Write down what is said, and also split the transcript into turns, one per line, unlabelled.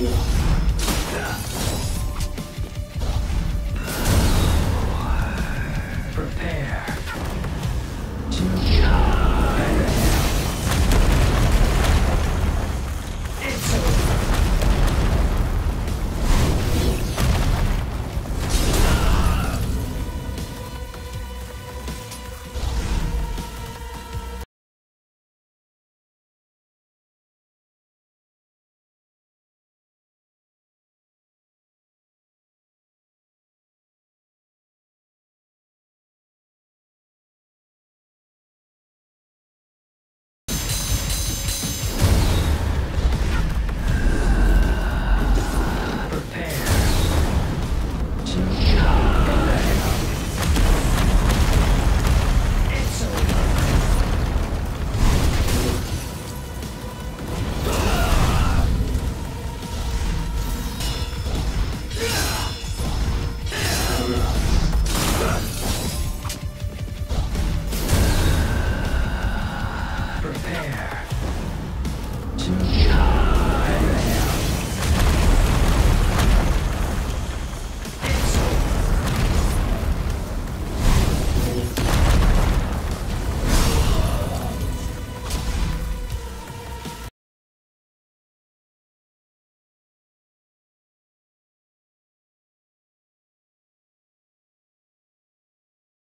you. Thank you.